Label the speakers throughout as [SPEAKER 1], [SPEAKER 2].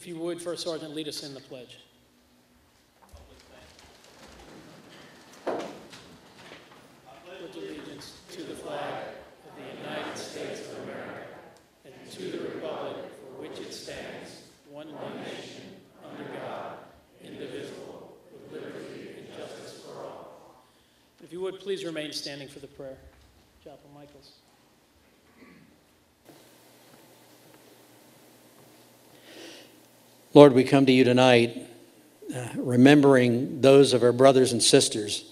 [SPEAKER 1] If you would, First Sergeant, lead us in the pledge. I pledge allegiance to the flag of the United States of America and to the republic for which it stands, one nation, under God, indivisible, with liberty and justice for all. If you would, please remain standing for the prayer. Chaplain Michaels.
[SPEAKER 2] Lord, we come to you tonight uh, remembering those of our brothers and sisters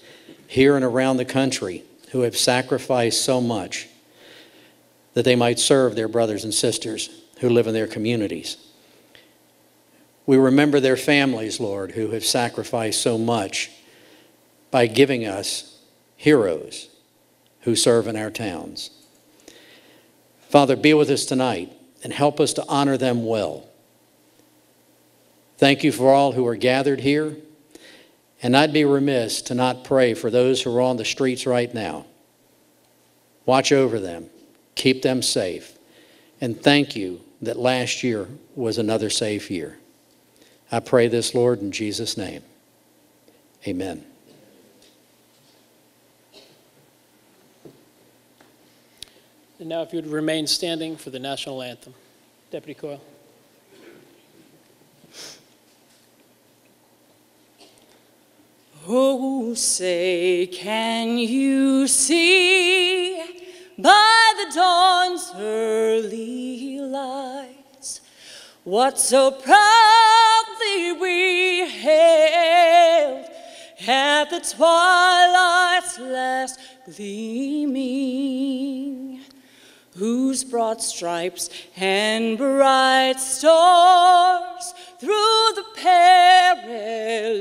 [SPEAKER 2] here and around the country who have sacrificed so much that they might serve their brothers and sisters who live in their communities. We remember their families, Lord, who have sacrificed so much by giving us heroes who serve in our towns. Father, be with us tonight and help us to honor them well. Thank you for all who are gathered here. And I'd be remiss to not pray for those who are on the streets right now. Watch over them, keep them safe, and thank you that last year was another safe year. I pray this, Lord, in Jesus' name. Amen.
[SPEAKER 1] And now, if you would remain standing for the national anthem. Deputy Coyle.
[SPEAKER 3] Oh, say, can you see by the dawn's early lights what so proudly we hailed at the twilight's last gleaming? Whose broad stripes and bright stars through the perilous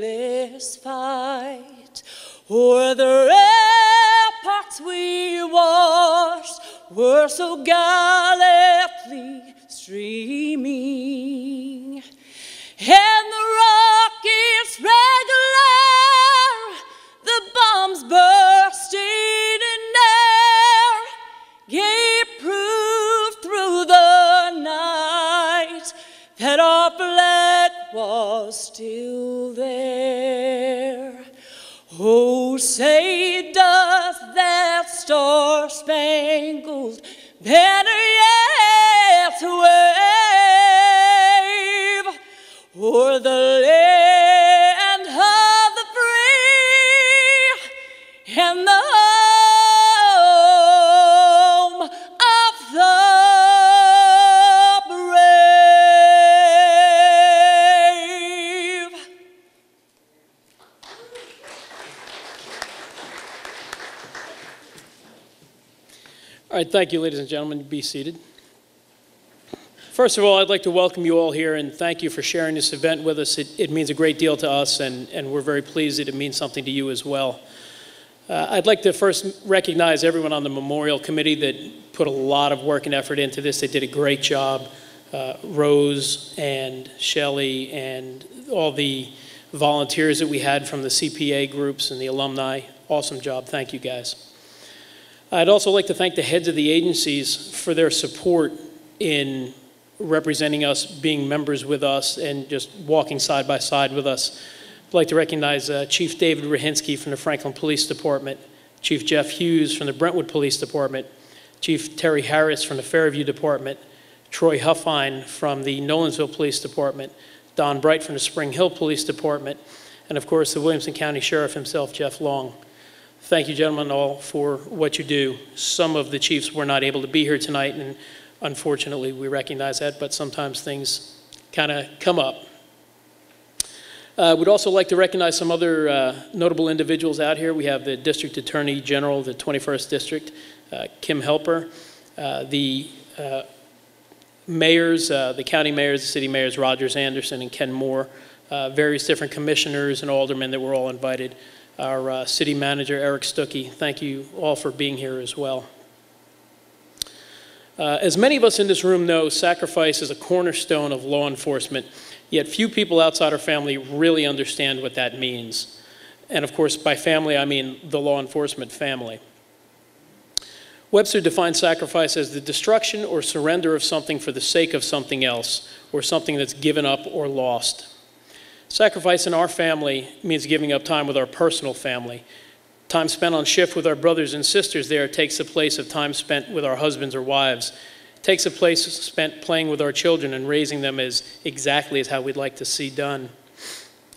[SPEAKER 3] fight? O'er the ramparts we watched were so gallantly streaming, and the rockets' red glare, the bombs bursting star-spangled banner yet
[SPEAKER 1] All right, thank you, ladies and gentlemen. Be seated. First of all, I'd like to welcome you all here and thank you for sharing this event with us. It, it means a great deal to us, and, and we're very pleased that it means something to you as well. Uh, I'd like to first recognize everyone on the Memorial Committee that put a lot of work and effort into this. They did a great job. Uh, Rose and Shelley and all the volunteers that we had from the CPA groups and the alumni. Awesome job. Thank you, guys. I'd also like to thank the heads of the agencies for their support in representing us, being members with us, and just walking side by side with us. I'd like to recognize uh, Chief David Rahinsky from the Franklin Police Department, Chief Jeff Hughes from the Brentwood Police Department, Chief Terry Harris from the Fairview Department, Troy Huffine from the Nolensville Police Department, Don Bright from the Spring Hill Police Department, and of course the Williamson County Sheriff himself, Jeff Long. Thank you, gentlemen, all for what you do. Some of the chiefs were not able to be here tonight, and unfortunately, we recognize that, but sometimes things kind of come up. Uh, We'd also like to recognize some other uh, notable individuals out here. We have the District Attorney General the 21st District, uh, Kim Helper, uh, the uh, mayors, uh, the county mayors, the city mayors, Rogers Anderson and Ken Moore, various different commissioners and aldermen that were all invited, our uh, city manager, Eric Stuckey. Thank you all for being here as well. Uh, as many of us in this room know, sacrifice is a cornerstone of law enforcement, yet few people outside our family really understand what that means. And of course, by family, I mean the law enforcement family. Webster defines sacrifice as the destruction or surrender of something for the sake of something else, or something that's given up or lost. Sacrifice in our family means giving up time with our personal family. Time spent on shift with our brothers and sisters there takes the place of time spent with our husbands or wives. Takes a place spent playing with our children and raising them as exactly as how we'd like to see done.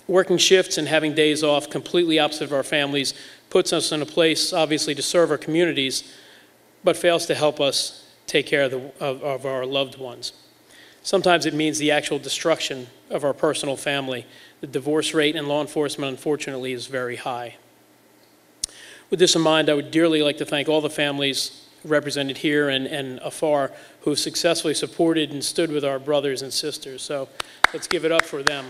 [SPEAKER 1] Working shifts and having days off completely opposite of our families puts us in a place, obviously, to serve our communities, but fails to help us take care of, the, of, of our loved ones. Sometimes it means the actual destruction of our personal family. The divorce rate in law enforcement, unfortunately, is very high. With this in mind, I would dearly like to thank all the families represented here and, and afar who have successfully supported and stood with our brothers and sisters. So let's give it up for them.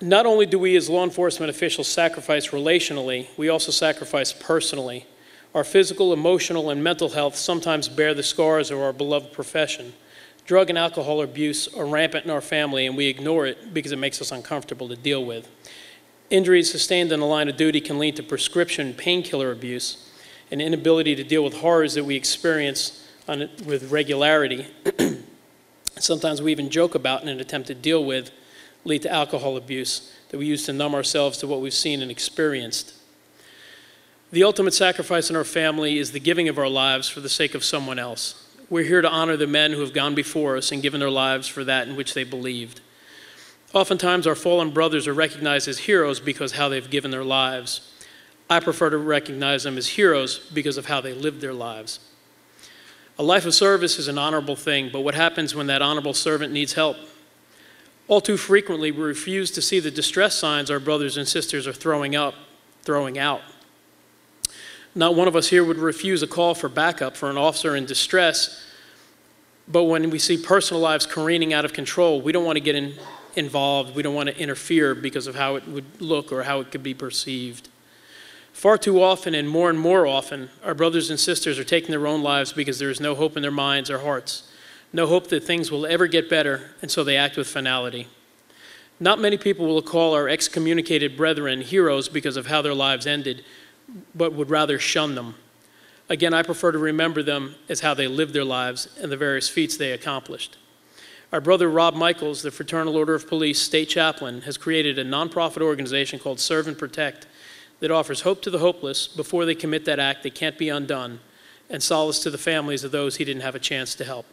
[SPEAKER 1] Not only do we as law enforcement officials sacrifice relationally, we also sacrifice personally. Our physical, emotional, and mental health sometimes bear the scars of our beloved profession. Drug and alcohol abuse are rampant in our family, and we ignore it because it makes us uncomfortable to deal with. Injuries sustained in the line of duty can lead to prescription painkiller abuse, an inability to deal with horrors that we experience on, with regularity. Sometimes we even joke about in an attempt to deal with lead to alcohol abuse that we use to numb ourselves to what we've seen and experienced. The ultimate sacrifice in our family is the giving of our lives for the sake of someone else. We're here to honor the men who have gone before us and given their lives for that in which they believed. Oftentimes, our fallen brothers are recognized as heroes because how they've given their lives. I prefer to recognize them as heroes because of how they lived their lives. A life of service is an honorable thing, but what happens when that honorable servant needs help? All too frequently, we refuse to see the distress signs our brothers and sisters are throwing up, throwing out. Not one of us here would refuse a call for backup for an officer in distress, but when we see personal lives careening out of control, we don't want to get in, involved. We don't want to interfere because of how it would look or how it could be perceived. Far too often, and more and more often, our brothers and sisters are taking their own lives because there is no hope in their minds or hearts no hope that things will ever get better, and so they act with finality. Not many people will call our excommunicated brethren heroes because of how their lives ended, but would rather shun them. Again, I prefer to remember them as how they lived their lives and the various feats they accomplished. Our brother Rob Michaels, the Fraternal Order of Police state chaplain, has created a nonprofit organization called Serve and Protect that offers hope to the hopeless before they commit that act that can't be undone and solace to the families of those he didn't have a chance to help.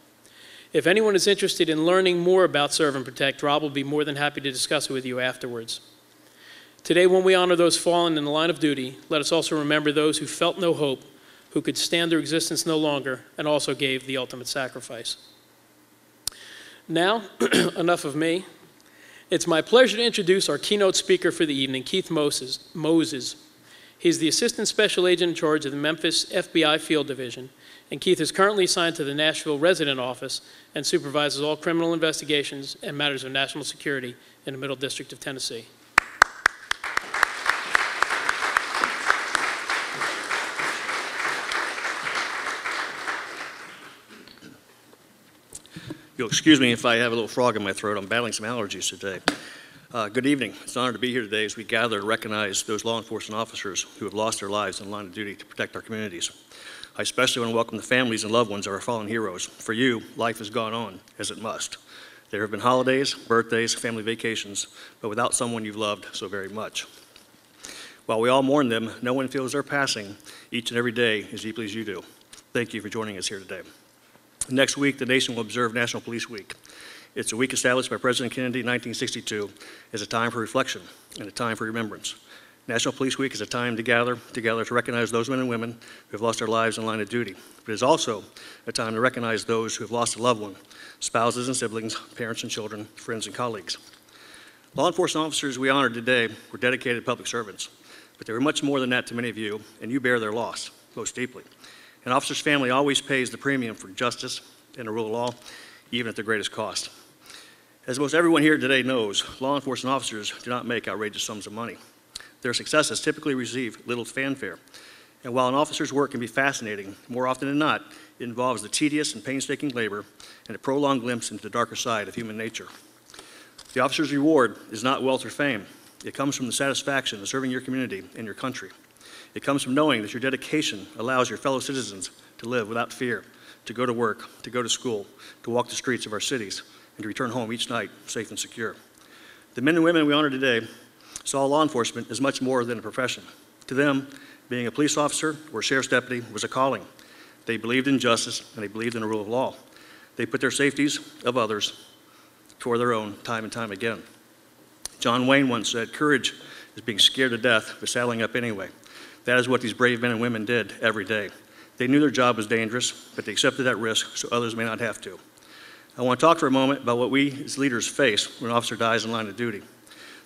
[SPEAKER 1] If anyone is interested in learning more about Serve and Protect, Rob will be more than happy to discuss it with you afterwards. Today, when we honor those fallen in the line of duty, let us also remember those who felt no hope, who could stand their existence no longer, and also gave the ultimate sacrifice. Now, enough of me. It's my pleasure to introduce our keynote speaker for the evening, Keith Moses. Moses. He's the Assistant Special Agent in charge of the Memphis FBI Field Division and Keith is currently assigned to the Nashville Resident Office and supervises all criminal investigations and matters of national security in the Middle District of Tennessee.
[SPEAKER 4] You'll excuse me if I have a little frog in my throat. I'm battling some allergies today. Uh, good evening. It's an honor to be here today as we gather to recognize those law enforcement officers who have lost their lives in the line of duty to protect our communities. I especially want to welcome the families and loved ones of our fallen heroes. For you, life has gone on, as it must. There have been holidays, birthdays, family vacations, but without someone you've loved so very much. While we all mourn them, no one feels their passing each and every day as deeply as you do. Thank you for joining us here today. Next week, the nation will observe National Police Week. It's a week established by President Kennedy in 1962 as a time for reflection and a time for remembrance. National Police Week is a time to gather together to recognize those men and women who have lost their lives in line of duty. But it is also a time to recognize those who have lost a loved one, spouses and siblings, parents and children, friends and colleagues. Law enforcement officers we honored today were dedicated public servants, but they were much more than that to many of you, and you bear their loss most deeply. An officer's family always pays the premium for justice and the rule of law, even at the greatest cost. As most everyone here today knows, law enforcement officers do not make outrageous sums of money. Their successes typically receive little fanfare. And while an officer's work can be fascinating, more often than not, it involves the tedious and painstaking labor and a prolonged glimpse into the darker side of human nature. The officer's reward is not wealth or fame. It comes from the satisfaction of serving your community and your country. It comes from knowing that your dedication allows your fellow citizens to live without fear, to go to work, to go to school, to walk the streets of our cities, and to return home each night safe and secure. The men and women we honor today saw law enforcement as much more than a profession. To them, being a police officer or sheriff's deputy was a calling. They believed in justice and they believed in the rule of law. They put their safeties of others toward their own time and time again. John Wayne once said, Courage is being scared to death, but saddling up anyway. That is what these brave men and women did every day. They knew their job was dangerous, but they accepted that risk so others may not have to. I want to talk for a moment about what we as leaders face when an officer dies in line of duty.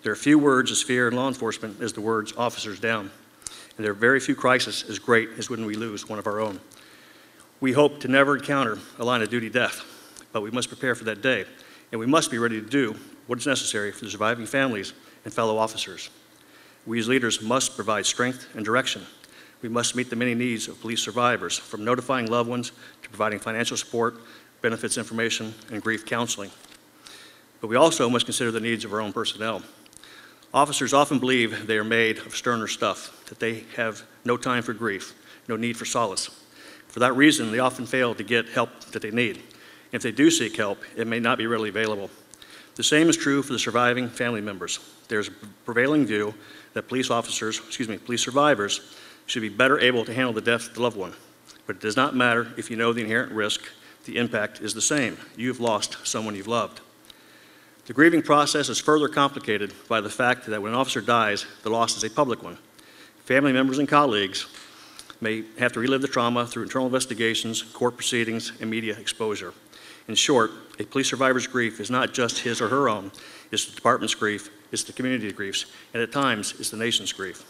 [SPEAKER 4] There are few words as fear in law enforcement as the words officers down. And there are very few crises as great as when we lose one of our own. We hope to never encounter a line of duty death, but we must prepare for that day, and we must be ready to do what is necessary for the surviving families and fellow officers. We as leaders must provide strength and direction. We must meet the many needs of police survivors, from notifying loved ones to providing financial support, benefits information, and grief counseling. But we also must consider the needs of our own personnel. Officers often believe they are made of sterner stuff, that they have no time for grief, no need for solace. For that reason, they often fail to get help that they need. If they do seek help, it may not be readily available. The same is true for the surviving family members. There's a prevailing view that police officers, excuse me, police survivors should be better able to handle the death of the loved one. But it does not matter if you know the inherent risk, the impact is the same. You've lost someone you've loved. The grieving process is further complicated by the fact that when an officer dies, the loss is a public one. Family members and colleagues may have to relive the trauma through internal investigations, court proceedings, and media exposure. In short, a police survivor's grief is not just his or her own, it's the department's grief, it's the community's griefs, and at times, it's the nation's grief.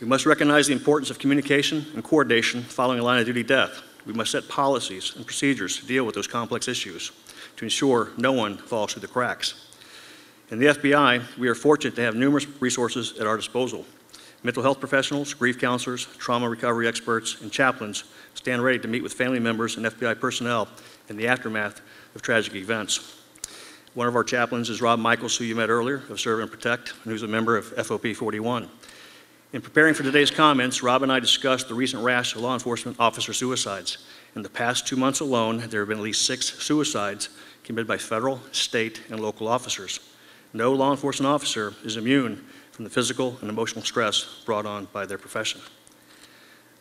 [SPEAKER 4] We must recognize the importance of communication and coordination following a line of duty death. We must set policies and procedures to deal with those complex issues to ensure no one falls through the cracks. In the FBI, we are fortunate to have numerous resources at our disposal. Mental health professionals, grief counselors, trauma recovery experts, and chaplains stand ready to meet with family members and FBI personnel in the aftermath of tragic events. One of our chaplains is Rob Michaels, who you met earlier, of Serve and Protect, and who's a member of FOP 41. In preparing for today's comments, Rob and I discussed the recent rash of law enforcement officer suicides. In the past two months alone, there have been at least six suicides committed by federal, state, and local officers. No law enforcement officer is immune from the physical and emotional stress brought on by their profession.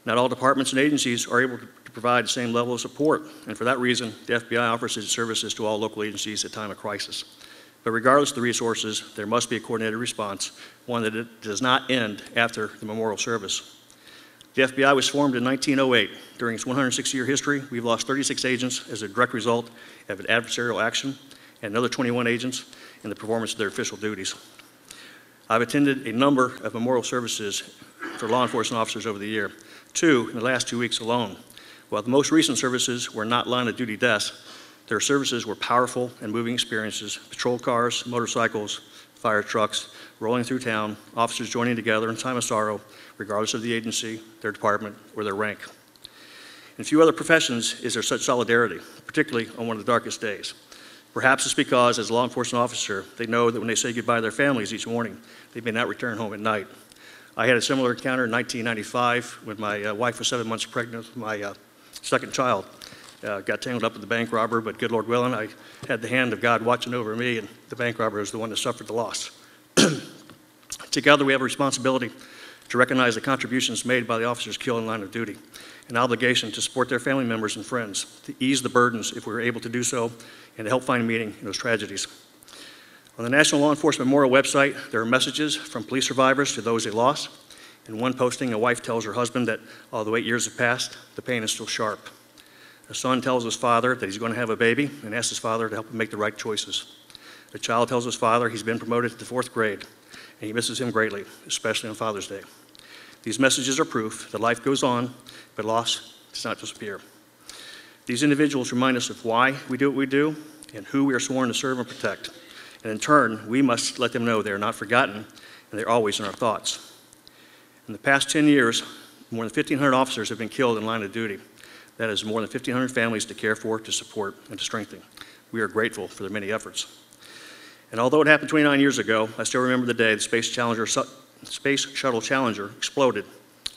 [SPEAKER 4] Not all departments and agencies are able to provide the same level of support, and for that reason, the FBI offers its services to all local agencies at time of crisis. But regardless of the resources, there must be a coordinated response, one that does not end after the memorial service. The FBI was formed in 1908. During its 160-year history, we've lost 36 agents as a direct result of an adversarial action, and another 21 agents in the performance of their official duties. I've attended a number of memorial services for law enforcement officers over the year, two in the last two weeks alone. While the most recent services were not line of duty deaths, their services were powerful and moving experiences patrol cars, motorcycles, fire trucks, rolling through town, officers joining together in time of sorrow, regardless of the agency, their department, or their rank. In few other professions is there such solidarity, particularly on one of the darkest days. Perhaps it's because, as a law enforcement officer, they know that when they say goodbye to their families each morning, they may not return home at night. I had a similar encounter in 1995 when my uh, wife was seven months pregnant with my uh, second child. Uh, got tangled up with the bank robber, but good Lord willing, I had the hand of God watching over me, and the bank robber was the one that suffered the loss. Together, we have a responsibility to recognize the contributions made by the officers killed in line of duty, an obligation to support their family members and friends, to ease the burdens if we are able to do so, and to help find meaning in those tragedies. On the National Law Enforcement Memorial website, there are messages from police survivors to those they lost. In one posting, a wife tells her husband that although eight years have passed, the pain is still sharp. A son tells his father that he's going to have a baby and asks his father to help him make the right choices. A child tells his father he's been promoted to the fourth grade and he misses him greatly, especially on Father's Day. These messages are proof that life goes on, but loss does not disappear. These individuals remind us of why we do what we do and who we are sworn to serve and protect. And in turn, we must let them know they are not forgotten and they're always in our thoughts. In the past 10 years, more than 1,500 officers have been killed in line of duty. That is more than 1,500 families to care for, to support, and to strengthen. We are grateful for their many efforts. And although it happened 29 years ago, I still remember the day the Space, Challenger, Space Shuttle Challenger exploded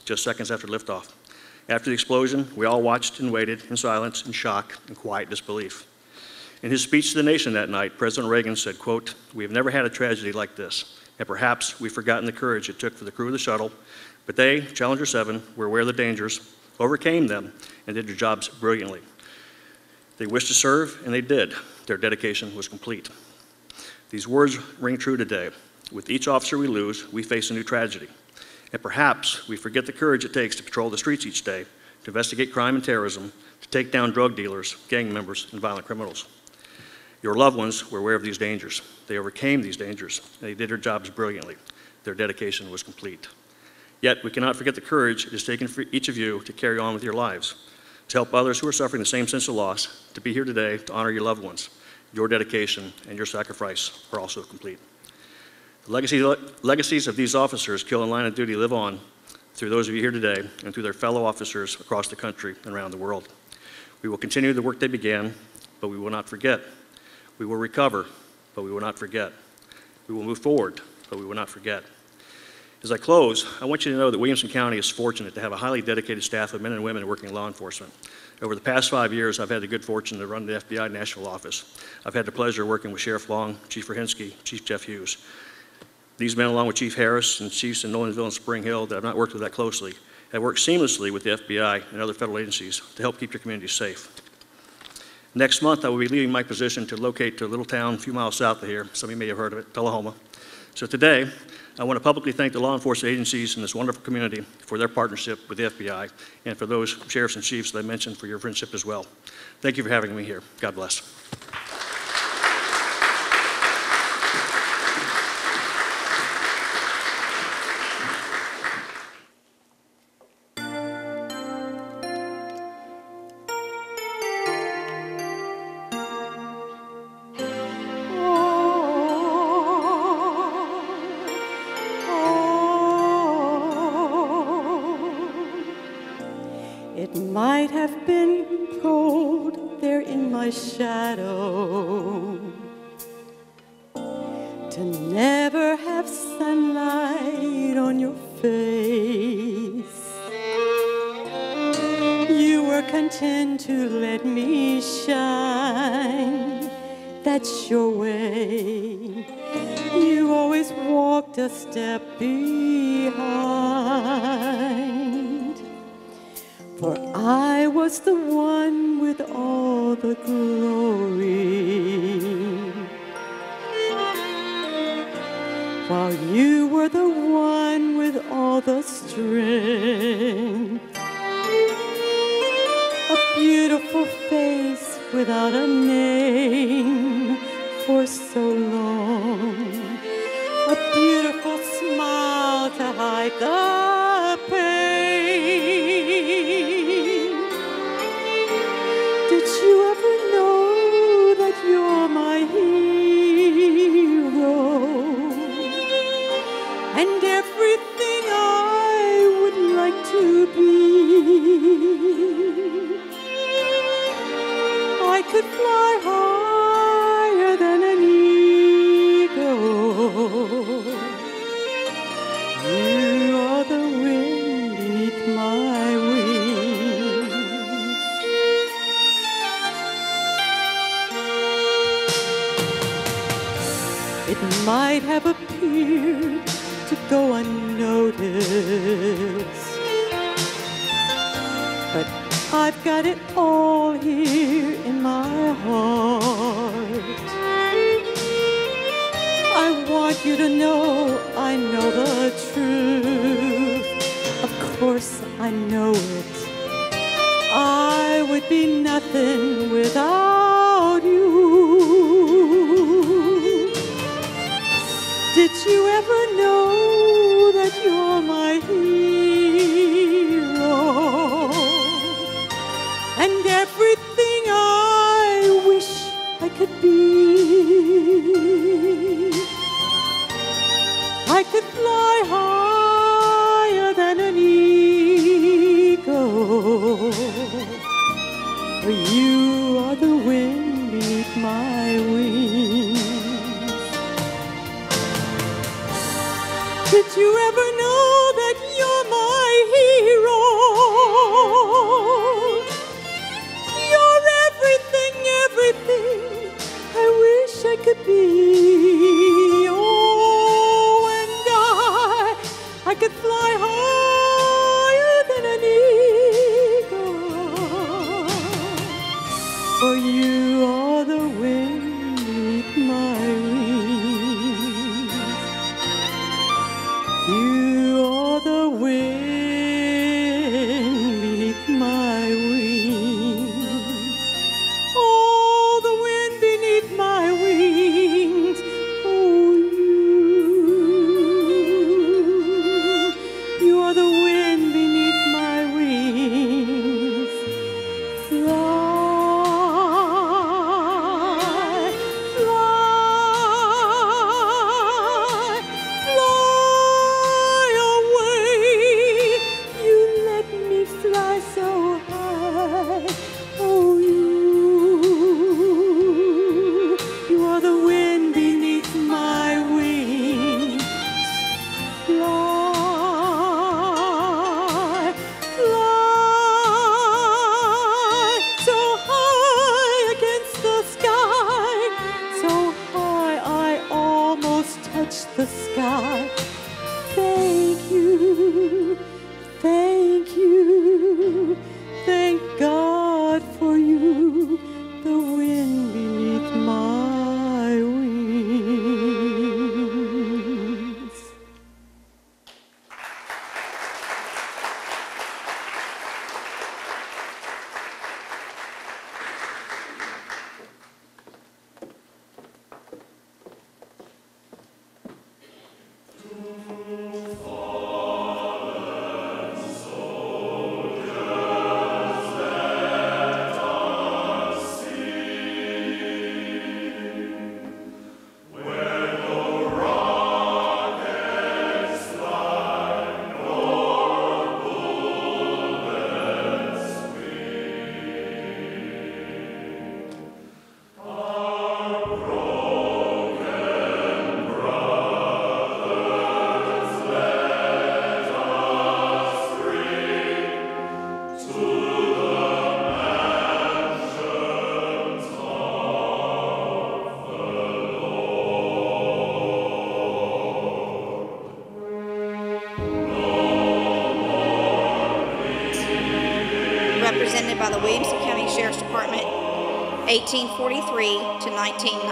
[SPEAKER 4] just seconds after liftoff. After the explosion, we all watched and waited in silence, in shock, and quiet disbelief. In his speech to the nation that night, President Reagan said, quote, "We have never had a tragedy like this, and perhaps we've forgotten the courage it took for the crew of the shuttle, but they, Challenger 7, were aware of the dangers, overcame them, and did their jobs brilliantly. They wished to serve, and they did. Their dedication was complete." These words ring true today. With each officer we lose, we face a new tragedy. And perhaps we forget the courage it takes to patrol the streets each day, to investigate crime and terrorism, to take down drug dealers, gang members, and violent criminals. Your loved ones were aware of these dangers. They overcame these dangers, and they did their jobs brilliantly. Their dedication was complete. Yet, we cannot forget the courage it has taken for each of you to carry on with your lives, to help others who are suffering the same sense of loss, to be here today to honor your loved ones. Your dedication and your sacrifice are also complete. The legacies of these officers killed in line of duty live on through those of you here today and through their fellow officers across the country and around the world. We will continue the work they began, but we will not forget. We will recover, but we will not forget. We will move forward, but we will not forget. As I close, I want you to know that Williamson County is fortunate to have a highly dedicated staff of men and women working in law enforcement. Over the past five years, I've had the good fortune to run the FBI Nashville Office. I've had the pleasure of working with Sheriff Long, Chief Rahinsky, Chief Jeff Hughes. These men, along with Chief Harris and chiefs in Nolensville and Spring Hill that I've not worked with that closely, have worked seamlessly with the FBI and other federal agencies to help keep your communities safe. Next month, I will be leaving my position to locate to a little town a few miles south of here. Some of you may have heard of it, Tullahoma. So today, I want to publicly thank the law enforcement agencies in this wonderful community for their partnership with the FBI and for those sheriffs and chiefs that I mentioned for your friendship as well. Thank you for having me here. God bless.
[SPEAKER 5] Hide
[SPEAKER 6] 1843 to 19.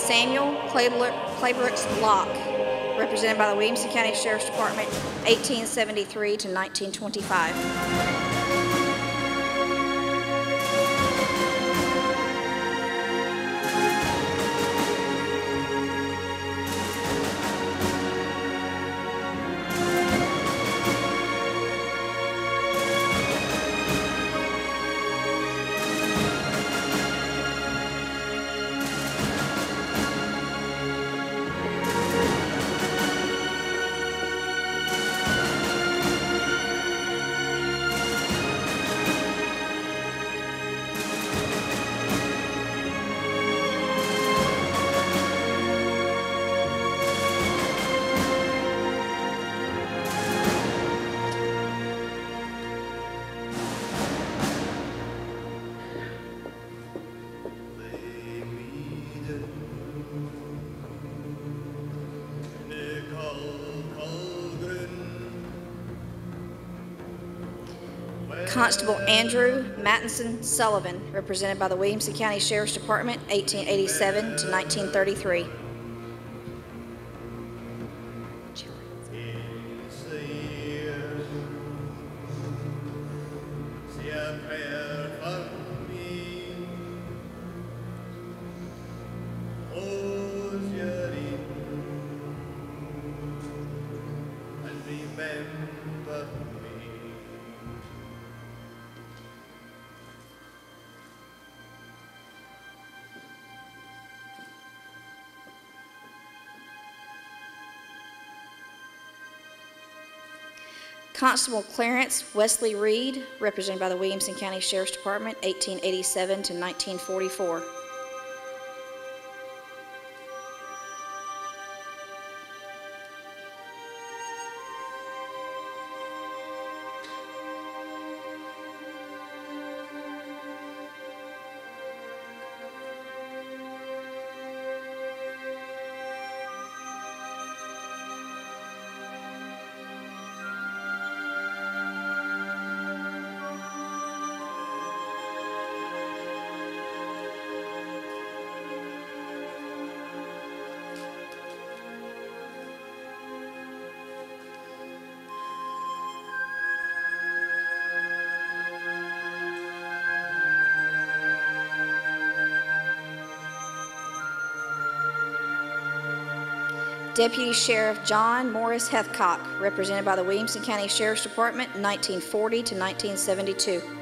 [SPEAKER 6] Samuel Claybrooks Block, represented by the Williamson County Sheriff's Department, 1873 to 1925. Constable Andrew Mattinson Sullivan, represented by the Williamson County Sheriff's Department, 1887 to 1933. Constable Clarence Wesley Reed, represented by the Williamson County Sheriff's Department, 1887 to 1944. Deputy Sheriff John Morris Hethcock, represented by the Williamson County Sheriff's Department, 1940 to 1972.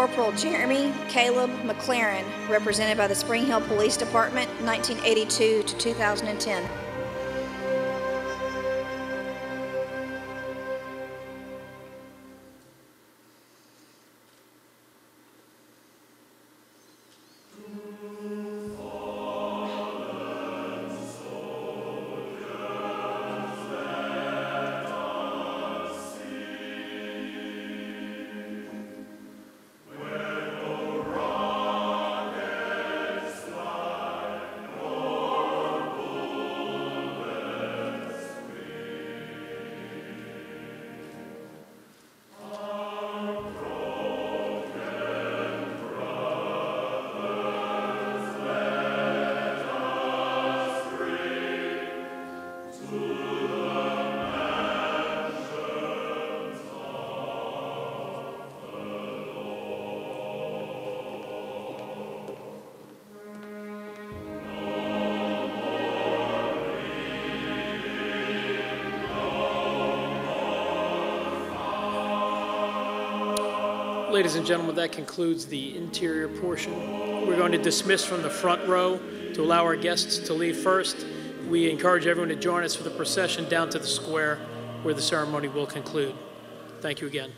[SPEAKER 6] Corporal Jeremy Caleb McLaren, represented by the Spring Hill Police Department, 1982 to 2010.
[SPEAKER 1] Ladies and gentlemen, that concludes the interior portion. We're going to dismiss from the front row to allow our guests to leave first. We encourage everyone to join us for the procession down to the square where the ceremony will conclude. Thank you again.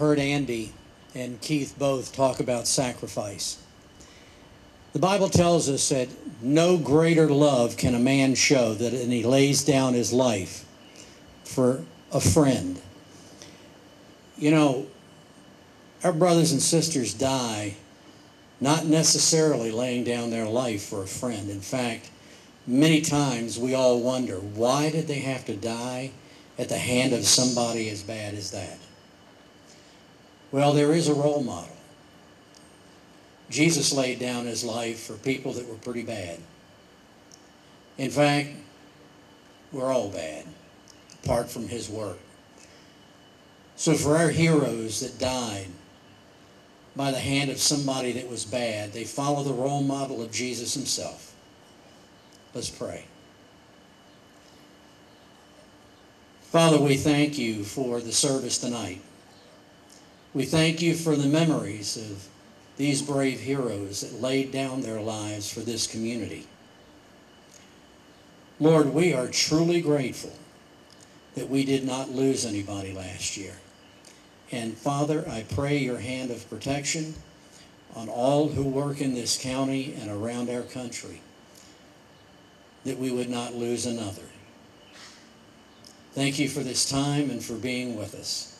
[SPEAKER 2] Heard Andy and Keith both talk about sacrifice. The Bible tells us that no greater love can a man show than he lays down his life for a friend. You know, our brothers and sisters die not necessarily laying down their life for a friend. In fact, many times we all wonder why did they have to die at the hand of somebody as bad as that? Well, there is a role model. Jesus laid down his life for people that were pretty bad. In fact, we're all bad, apart from his work. So for our heroes that died by the hand of somebody that was bad, they follow the role model of Jesus himself. Let's pray. Father, we thank you for the service tonight. We thank you for the memories of these brave heroes that laid down their lives for this community. Lord, we are truly grateful that we did not lose anybody last year. And Father, I pray your hand of protection on all who work in this county and around our country, that we would not lose another. Thank you for this time and for being with us.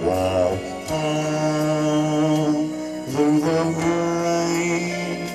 [SPEAKER 7] Walk on through the rain,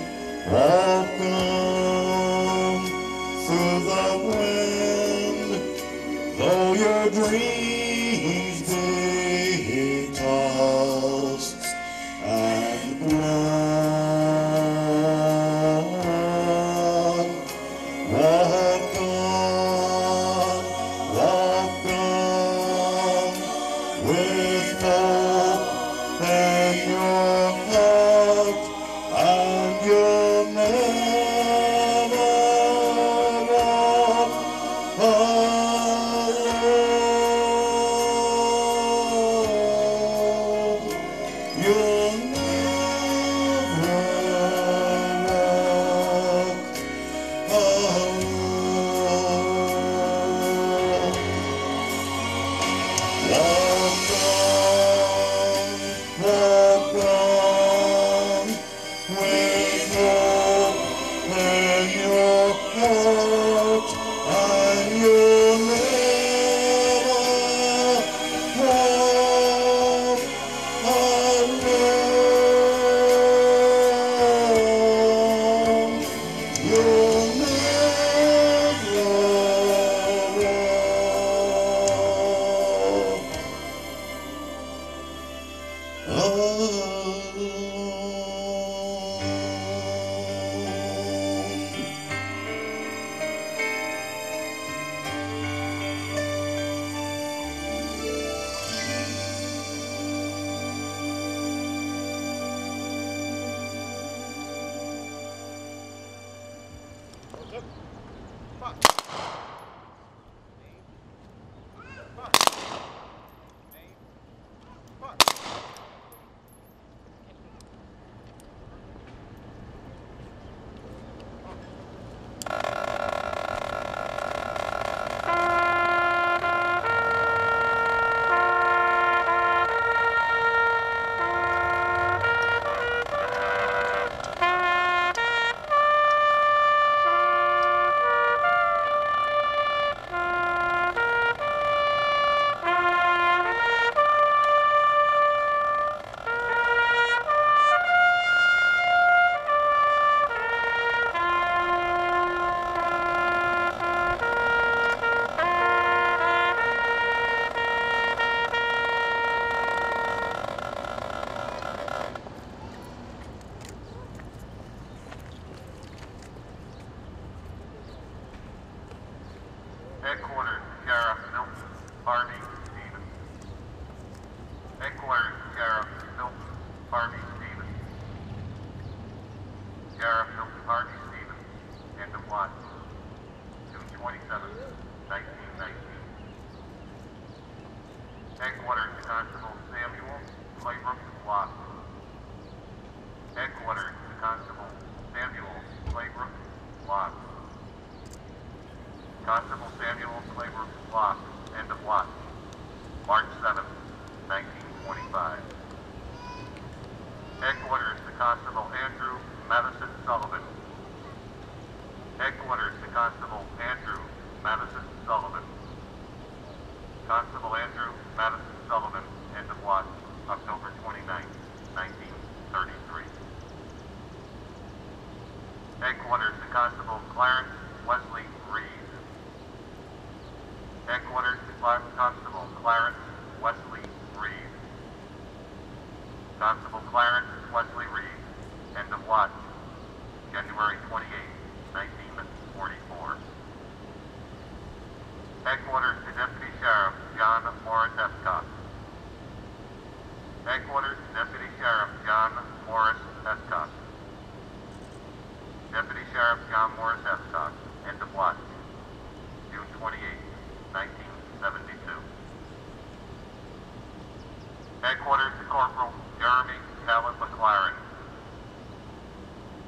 [SPEAKER 8] watch, January 28, 1944. Headquarters to Deputy Sheriff John Morris Escott. Headquarters to Deputy Sheriff John Morris Escott. Deputy Sheriff John Morris Escott, end of watch, June 28, 1972. Headquarters to Corporal Jeremy Caleb McLaren.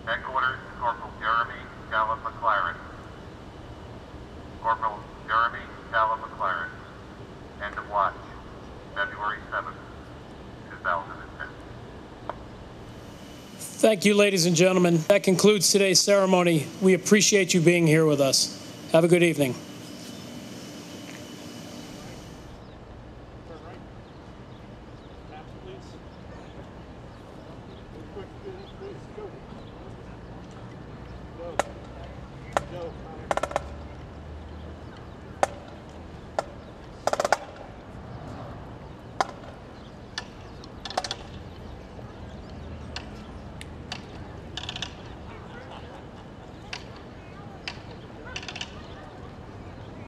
[SPEAKER 8] Headquarters to Corporal Jeremy Caleb McLaren. Corporal Jeremy Caleb McLaren, end of watch, February 7, 2010.
[SPEAKER 1] Thank you, ladies and gentlemen. That concludes today's ceremony. We appreciate you being here with us. Have a good evening.